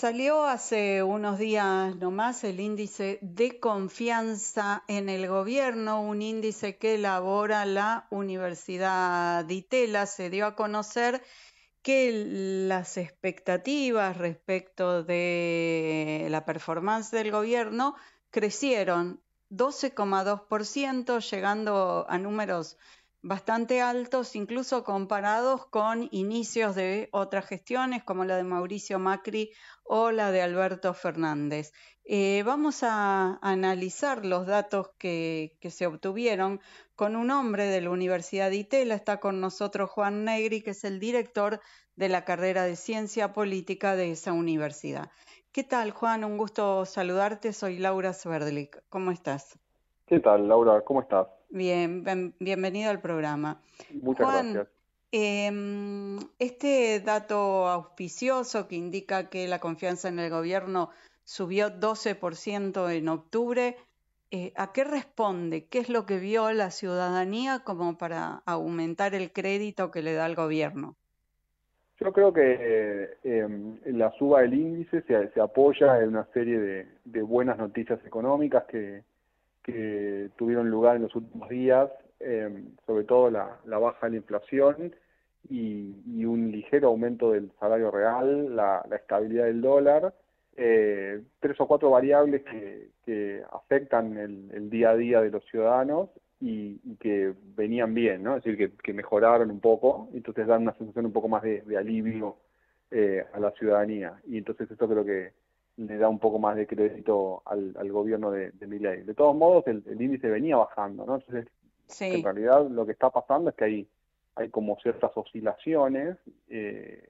Salió hace unos días nomás el índice de confianza en el gobierno, un índice que elabora la Universidad de Itela. Se dio a conocer que las expectativas respecto de la performance del gobierno crecieron 12,2%, llegando a números bastante altos, incluso comparados con inicios de otras gestiones como la de Mauricio Macri o la de Alberto Fernández. Eh, vamos a analizar los datos que, se obtuvieron con un hombre de la Universidad de Itela. Está con nosotros Juan Negri, que es el director de la carrera de Ciencia Política de esa universidad. ¿Qué tal, Juan? Un gusto saludarte. Soy Laura Sverdlik. ¿Cómo estás? ¿Qué tal, Laura? ¿Cómo estás? Bien, bienvenido al programa. Muchas gracias. Em, este dato auspicioso que indica que la confianza en el gobierno subió 12% en octubre, eh, ¿a qué responde? ¿Qué es lo que vio la ciudadanía como para aumentar el crédito que le da el gobierno? Yo creo que em, la suba del índice se, apoya en una serie de buenas noticias económicas que, que tuvieron lugar en los últimos días, eh, sobre todo la, baja de la inflación y, un ligero aumento del salario real, la, estabilidad del dólar, eh, tres o cuatro variables que, afectan el, día a día de los ciudadanos y, que venían bien, ¿no? Es decir, que, mejoraron un poco, entonces dan una sensación un poco más de, alivio eh, a la ciudadanía. Y entonces esto creo que le da un poco más de crédito al, gobierno de, de Milei. De todos modos, el, índice venía bajando, ¿no? Entonces, en realidad lo que está pasando es que hay, hay como ciertas oscilaciones, eh,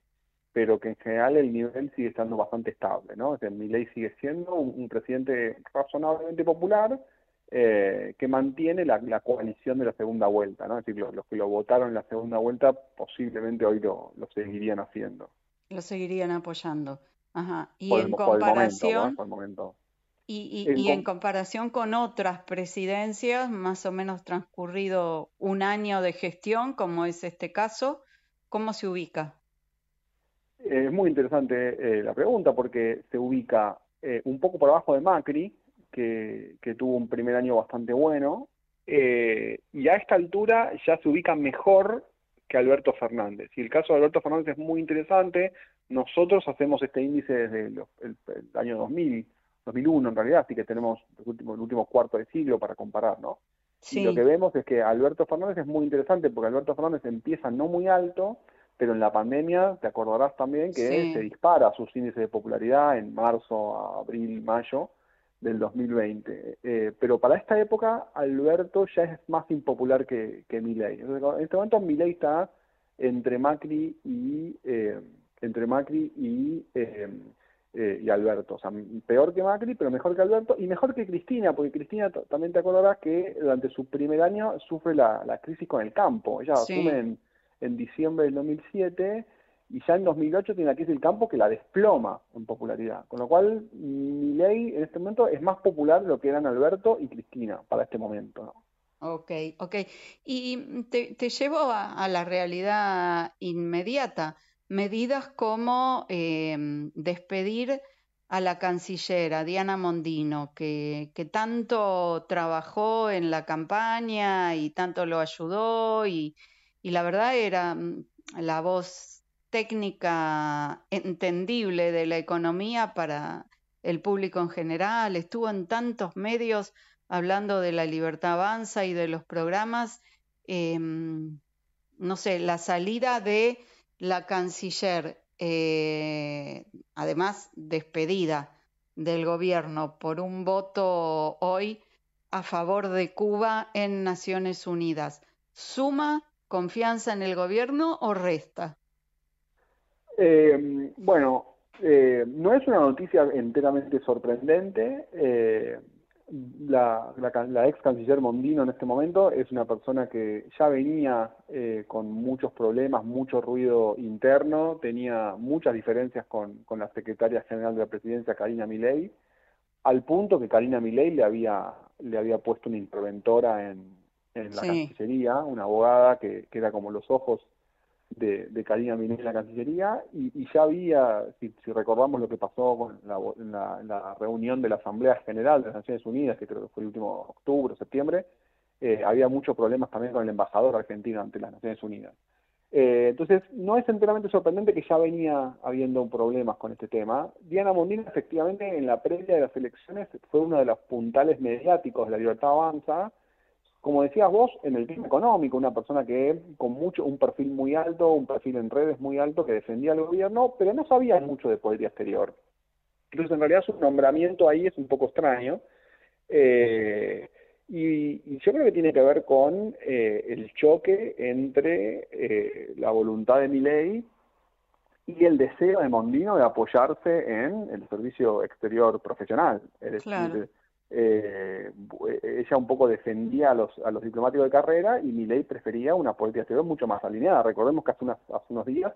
pero que en general el nivel sigue estando bastante estable, ¿no? O sea, Milei sigue siendo un, presidente razonablemente popular, eh, que mantiene la, coalición de la segunda vuelta, ¿no? Es decir, los, que lo votaron en la segunda vuelta posiblemente hoy lo, lo seguirían haciendo. Lo seguirían apoyando. Ajá. Y en comparación. Y, y, en comparación con otras presidencias, más o menos transcurrido un año de gestión, como es este caso, ¿cómo se ubica? Es muy interesante eh, la pregunta porque se ubica eh, un poco por abajo de Macri, que, que tuvo un primer año bastante bueno, eh, y a esta altura ya se ubica mejor que Alberto Fernández. Y el caso de Alberto Fernández es muy interesante. Nosotros hacemos este índice desde el, año 2000, 2001 en realidad, así que tenemos el último, el último cuarto de siglo para comparar, ¿no? Y lo que vemos es que Alberto Fernández es muy interesante porque Alberto Fernández empieza no muy alto, pero en la pandemia te acordarás también que se dispara sus índices de popularidad en marzo, abril, mayo, del 2020. Eh, pero para esta época, Alberto ya es más impopular que, que Milei. En este momento, Milei está entre Macri y eh, entre Macri y, eh, y Alberto. O sea, peor que Macri, pero mejor que Alberto y mejor que Cristina, porque Cristina también te acordarás que durante su primer año sufre la, la crisis con el campo. Ella asume en, en diciembre del 2007 y ya en 2008 tiene aquí el campo que la desploma en popularidad. Con lo cual, mi ley en este momento es más popular de lo que eran Alberto y Cristina para este momento. ¿no? Ok, ok. Y te, llevo a, la realidad inmediata. Medidas como em, despedir a la canciller, Diana Mondino, que, tanto trabajó en la campaña y tanto lo ayudó y, y la verdad era mm, la voz técnica entendible de la economía para el público en general, estuvo en tantos medios hablando de la libertad avanza y de los programas, em, no sé, la salida de la canciller, eh, además despedida del gobierno por un voto hoy a favor de Cuba en Naciones Unidas, ¿suma confianza en el gobierno o resta? Eh, bueno, eh, no es una noticia enteramente sorprendente. Eh, la, ex canciller Mondino en este momento es una persona que ya venía con muchos problemas, mucho ruido interno, tenía muchas diferencias con, la secretaria general de la presidencia, Karina Milei, al punto que Karina Milei le había, le había puesto una interventora en, la Cancillería, una abogada que, que, era como los ojos de, de Karina Milei en la Cancillería y, ya había, si, recordamos lo que pasó con la, la, reunión de la Asamblea General de las Naciones Unidas, que creo que fue el último octubre septiembre, eh, había muchos problemas también con el embajador argentino ante las Naciones Unidas. Eh, entonces, no es enteramente sorprendente que ya venía habiendo problemas con este tema. Diana Mondina, efectivamente, en la previa de las elecciones fue uno de los puntales mediáticos de la Libertad Avanza, como decías vos, en el tema económico, una persona que con mucho, un perfil muy alto, un perfil en redes muy alto, que defendía al gobierno, pero no sabía mucho de política exterior. Entonces, en realidad, su nombramiento ahí es un poco extraño. Eh, y, yo creo que tiene que ver con eh, el choque entre eh, la voluntad de Milei y el deseo de Mondino de apoyarse en el servicio exterior profesional. Es decir, eh, ella un poco defendía a los, a los diplomáticos de carrera y Milei prefería una política exterior mucho más alineada. Recordemos que hace, hace unos días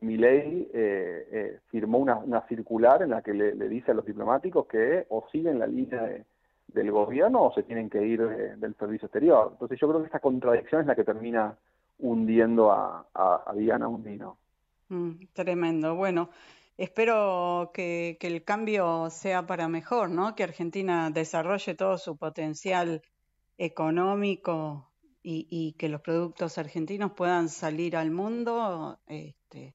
Milei eh, eh, firmó una, una, circular en la que le, dice a los diplomáticos que o siguen la línea del gobierno o se tienen que ir del servicio exterior. Entonces yo creo que esta contradicción es la que termina hundiendo a, a, Diana Undino. Mm, tremendo. Bueno, Espero que, el cambio sea para mejor, ¿no? Que Argentina desarrolle todo su potencial económico y, que los productos argentinos puedan salir al mundo este,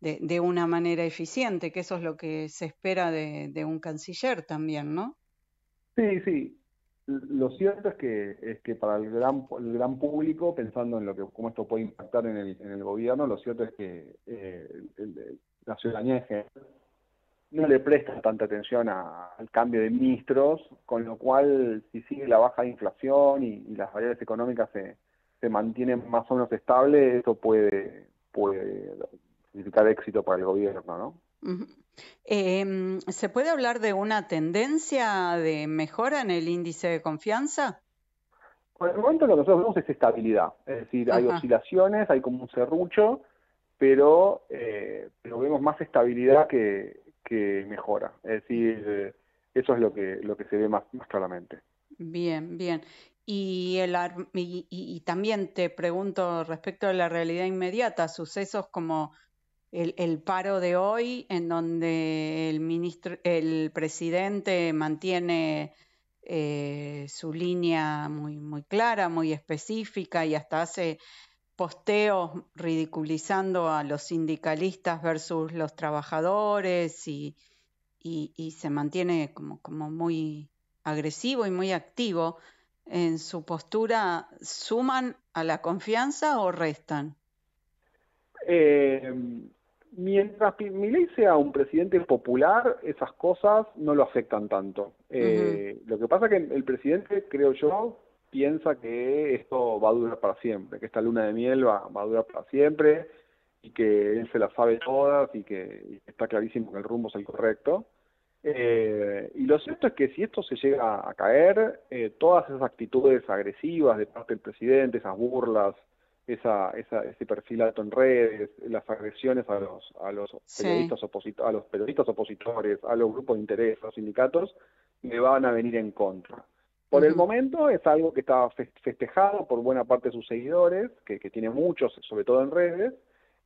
de, una manera eficiente, que eso es lo que se espera de, un canciller también, ¿no? Sí, sí. Lo cierto es que, es que para el gran, el gran público, pensando en lo que cómo esto puede impactar en el, en el gobierno, lo cierto es que eh, la ciudadanía no le presta tanta atención al cambio de ministros, con lo cual si sigue la baja inflación y, las variables económicas se, se, mantienen más o menos estables, eso puede, puede significar éxito para el gobierno, ¿no? Em, ¿Se puede hablar de una tendencia de mejora en el índice de confianza? Por el momento lo que nosotros vemos es estabilidad, es decir, hay oscilaciones, hay como un serrucho, pero, eh, vemos más estabilidad que, mejora. Es decir, eh, eso es lo que, lo que se ve más, más claramente. Bien, bien. Y, el, y, también te pregunto respecto a la realidad inmediata, sucesos como el, el, paro de hoy, en donde el ministro, el presidente mantiene eh, su línea muy, muy clara, muy específica y hasta hace posteos ridiculizando a los sindicalistas versus los trabajadores y, y, se mantiene como, como muy agresivo y muy activo en su postura, ¿suman a la confianza o restan? Eh, mientras Milei sea un presidente popular, esas cosas no lo afectan tanto. Eh, lo que pasa que el presidente, creo yo, piensa que esto va a durar para siempre, que esta luna de miel va, a durar para siempre y que él se la sabe todas y que está clarísimo que el rumbo es el correcto. Eh, y lo cierto es que si esto se llega a caer, eh, todas esas actitudes agresivas de parte del presidente, esas burlas, esa, esa, ese perfil alto en redes, las agresiones a los, a los periodistas a los periodistas opositores, a los grupos de interés, a los sindicatos, le van a venir en contra. Por el momento es algo que está festejado por buena parte de sus seguidores, que, tiene muchos, sobre todo en redes,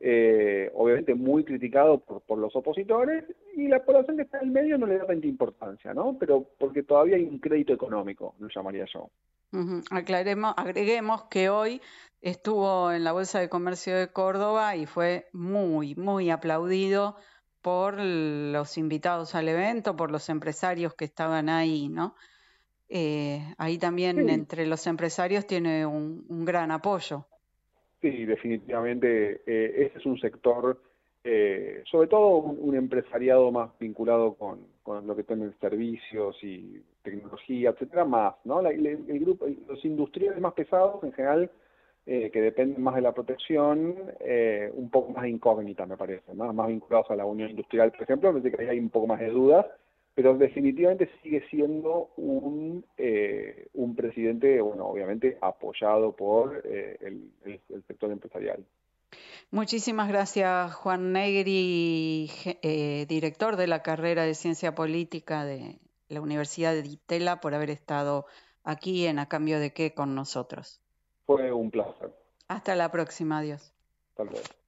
eh, obviamente muy criticado por, los opositores, y la población que está en el medio no le da tanta importancia, ¿no? Pero porque todavía hay un crédito económico, lo llamaría yo. Aclaremos, agreguemos que hoy estuvo en la Bolsa de Comercio de Córdoba y fue muy, muy aplaudido por los invitados al evento, por los empresarios que estaban ahí, ¿no? Eh, ahí también entre los empresarios tiene un, gran apoyo. Sí, definitivamente eh, ese es un sector, eh, sobre todo un, empresariado más vinculado con, lo que tienen servicios y tecnología, etcétera, más, ¿no? el, grupo, los industriales más pesados en general eh, que dependen más de la protección, un poco más incógnita, me parece, más, más vinculados a la unión industrial, por ejemplo, me parece que ahí hay un poco más de dudas, pero definitivamente sigue siendo un, eh, un presidente, bueno, obviamente apoyado por eh, el, sector empresarial. Muchísimas gracias, Juan Negri, eh, director de la carrera de Ciencia Política de la Universidad de Itela, por haber estado aquí en A Cambio de qué con nosotros. Fue un placer. Hasta la próxima, adiós. Tal vez.